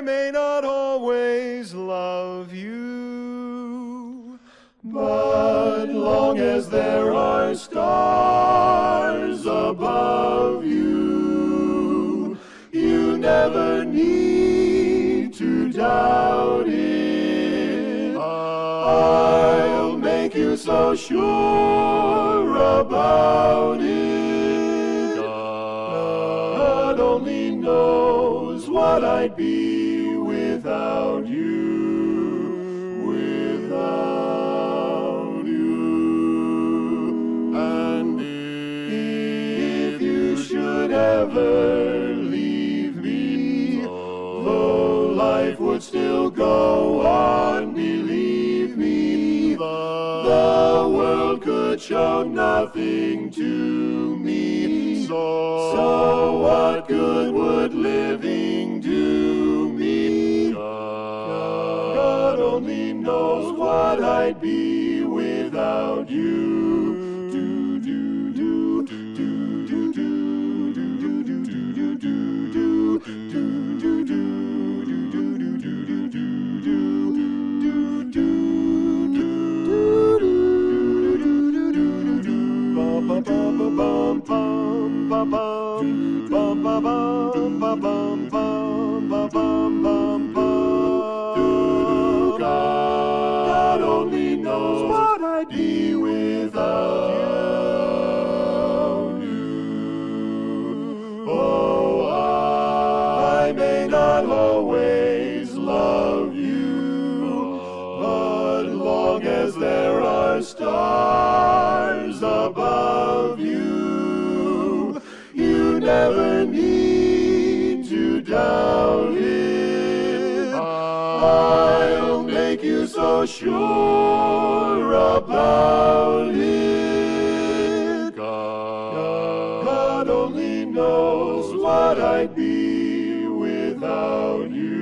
I may not always love you, but long as there are stars above you, you never need to doubt it. I'll make you so sure about it. God only knows what be without you, without you. And if you should ever leave me, though life would still go on, believe me, the world could show nothing to me. So, what good would living what I'd be without you. Sure about it. God, God only knows what I'd be without you.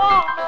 While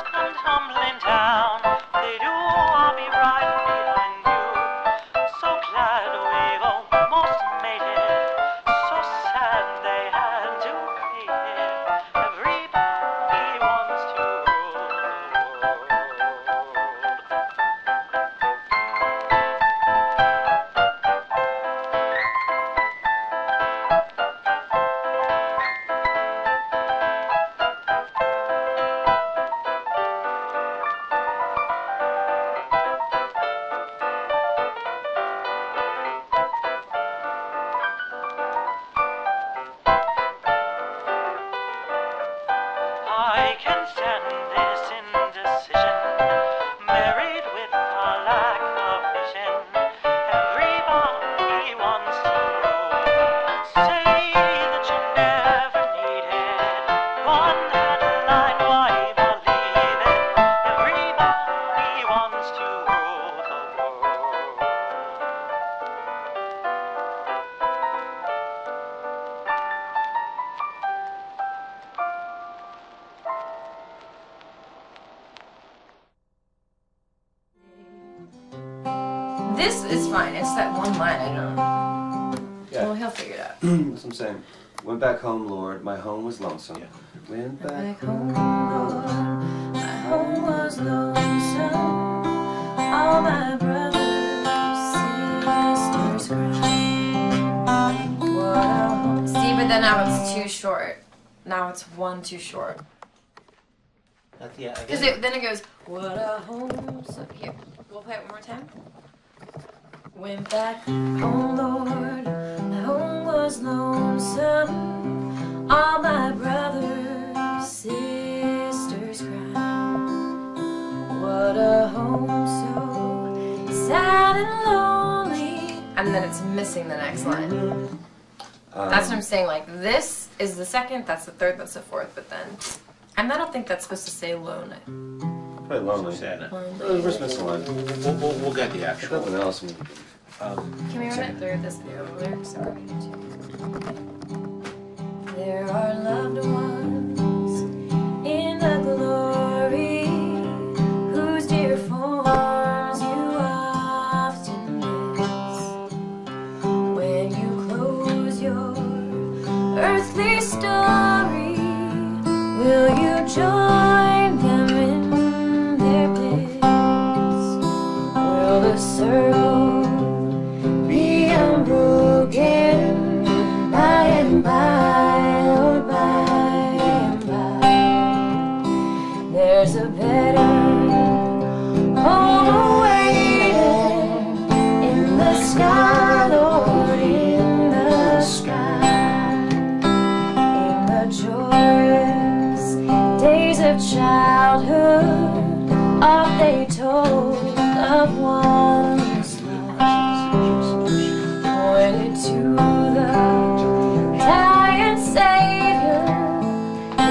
This is fine. It's that one line I don't. Yeah. Well, he'll figure it out. That's what I'm saying. Went back home, Lord. My home was lonesome. Yeah. Went back. Back home, Lord, my home was lonesome. All my brothers, sisters cried. What a home. See, but then now it's too short. Now it's one too short. That's, yeah, Because then it goes, what a home. So here, we'll play it one more time. Went back home, Lord. My home was lonesome. All my brothers, sisters cried. What a home so sad and lonely. And then it's missing the next line. Um, That's what I'm saying. Like this is the second, that's the third, that's the fourth. But then, and I don't think that's supposed to say lonely. Probably lonely. Sad. Oh, we're just missing one. We'll, we'll, we'll, we'll get the actual. Nothing else. Um, Can we run it through this video lyrics? Or we need to?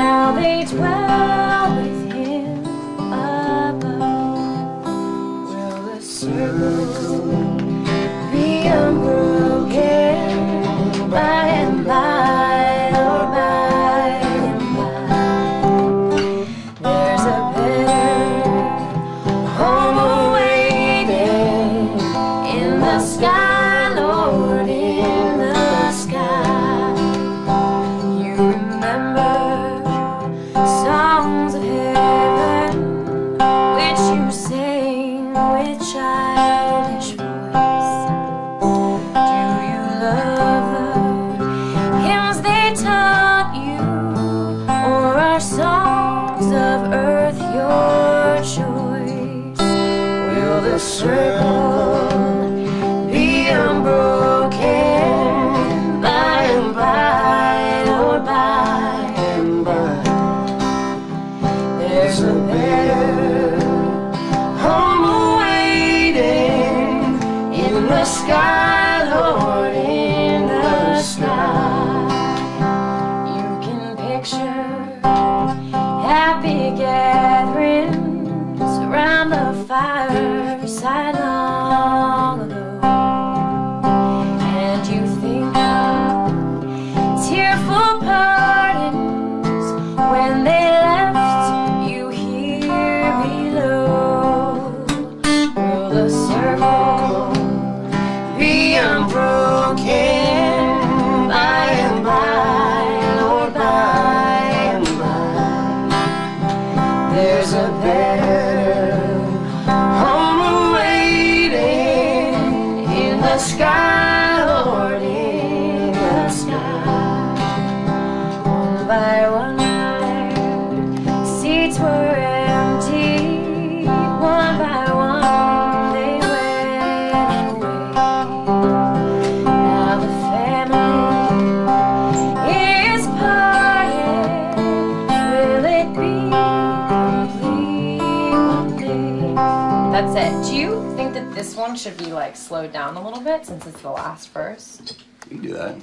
Now they dwell sky, that this one should be like slowed down a little bit since it's the last verse? You can do that.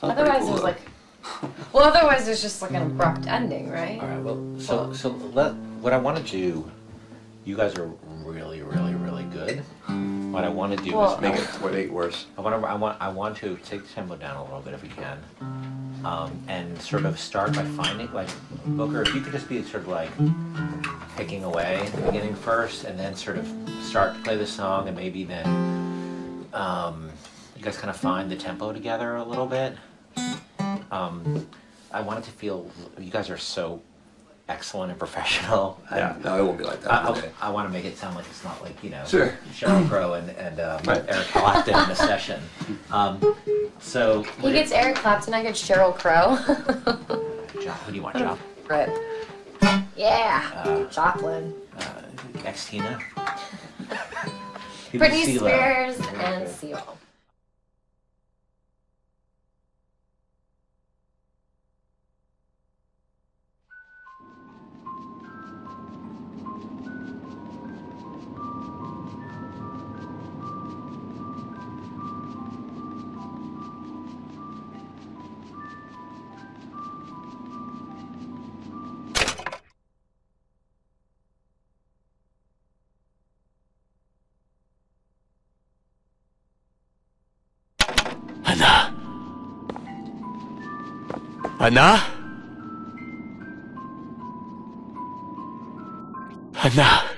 Sounds Otherwise, cool, there's though. like, well, otherwise there's just like an abrupt ending, right? All right. Well, so so let what I want to do. You guys are really, really, really good. What I want to do Well, is make it what eight worse. I want to. I want. I want to take the tempo down a little bit if we can, um, and sort of start by finding like Booker. If you could just be sort of like picking away at the beginning first, and then sort of start to play the song, and maybe then um, you guys kind of find the tempo together a little bit. Um, I want it to feel. You guys are so excellent and professional. Yeah, no, it won't be like that. I, today. I, I want to make it sound like it's not like you know Sure. Sheryl Crow and, and um, Right. Eric Clapton in a session. Um, so He gets Eric Clapton, I get Sheryl Crow. John, who do you want, John? Rip. Yeah. Uh, Joplin. uh, Ex Tina. Britney Spears and Seal. 安娜安娜？安娜？